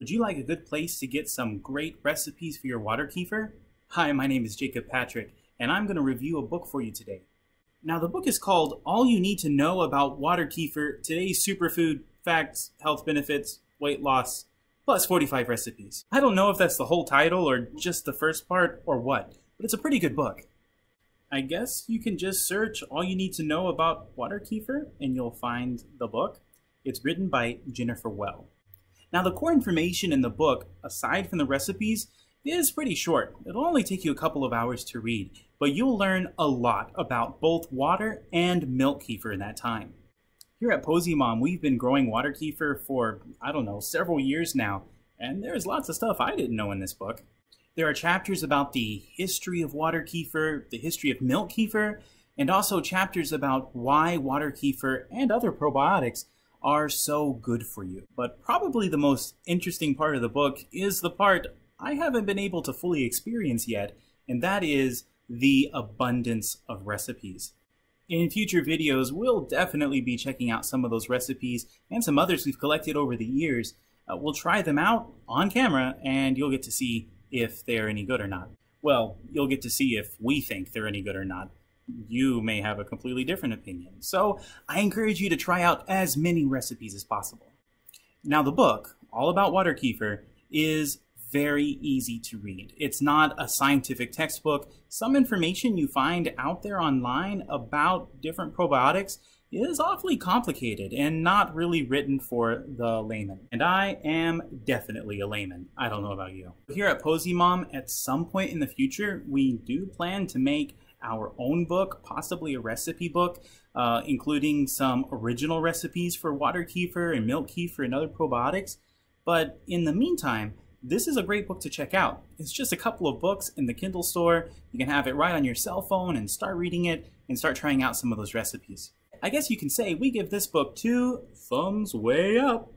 Would you like a good place to get some great recipes for your water kefir? Hi, my name is Jacob Patrick, and I'm going to review a book for you today. Now, the book is called All You Need to Know About Water Kefir Today's Superfood Facts, Health Benefits, Weight Loss, plus 45 Recipes. I don't know if that's the whole title or just the first part or what, but it's a pretty good book. I guess you can just search All You Need to Know About Water Kefir and you'll find the book. It's written by Jennifer Well. Now the core information in the book, aside from the recipes, is pretty short. It'll only take you a couple of hours to read, but you'll learn a lot about both water and milk kefir in that time. Here at Posey Mom, we've been growing water kefir for, I don't know, several years now, and there's lots of stuff I didn't know in this book. There are chapters about the history of water kefir, the history of milk kefir, and also chapters about why water kefir and other probiotics are so good for you. But probably the most interesting part of the book is the part I haven't been able to fully experience yet, and that is the abundance of recipes. In future videos, we'll definitely be checking out some of those recipes and some others we've collected over the years. Uh, we'll try them out on camera, and you'll get to see if they're any good or not. Well, you'll get to see if we think they're any good or not you may have a completely different opinion. So I encourage you to try out as many recipes as possible. Now the book, all about water kefir, is very easy to read. It's not a scientific textbook. Some information you find out there online about different probiotics is awfully complicated and not really written for the layman. And I am definitely a layman. I don't know about you. Here at Posey Mom, at some point in the future, we do plan to make our own book, possibly a recipe book, uh, including some original recipes for water kefir and milk kefir and other probiotics. But in the meantime, this is a great book to check out. It's just a couple of books in the Kindle store. You can have it right on your cell phone and start reading it and start trying out some of those recipes. I guess you can say we give this book two thumbs way up.